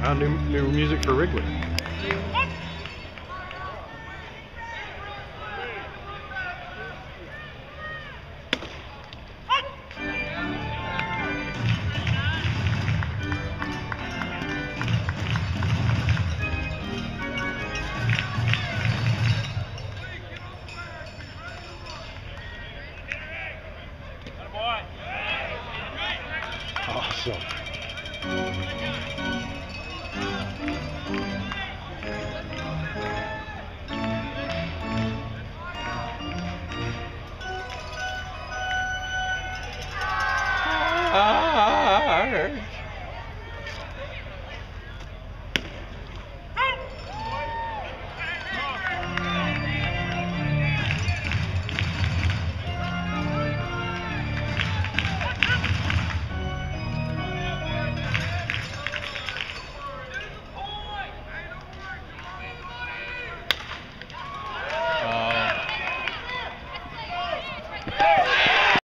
Uh, new, new music for Wrigley. Awesome. charge.